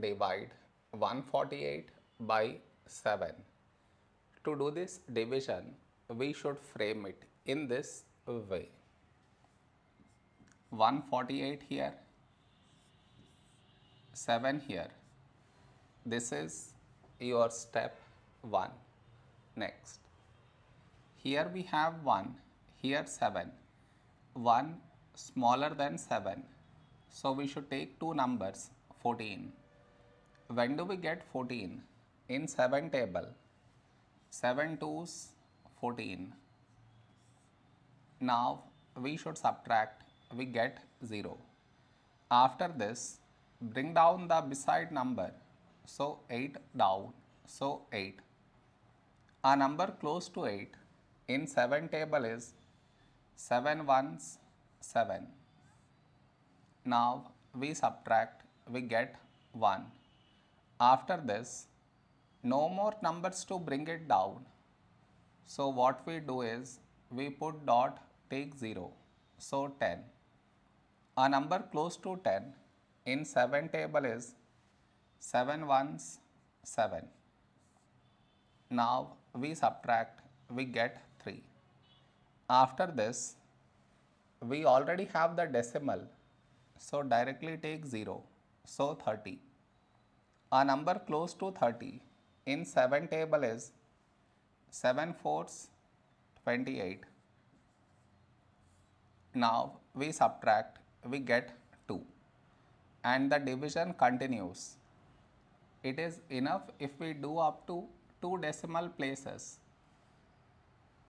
divide 148 by 7. To do this division, we should frame it in this way. 148 here, 7 here. This is your step 1. Next, here we have 1, here 7. 1 smaller than 7. So we should take two numbers 14. When do we get 14? In 7 table. 7 twos 14. Now we should subtract, we get 0. After this, bring down the beside number. So 8 down, so 8. A number close to 8 in 7 table is 7 ones 7. Now we subtract, we get 1. After this, no more numbers to bring it down. So what we do is we put dot take 0. So 10. A number close to 10 in 7 table is 7 ones 7. Now we subtract, we get 3. After this, we already have the decimal, so directly take 0, so 30. A number close to 30 in 7 table is 7 fourths 28. Now we subtract, we get 2 and the division continues. It is enough if we do up to 2 decimal places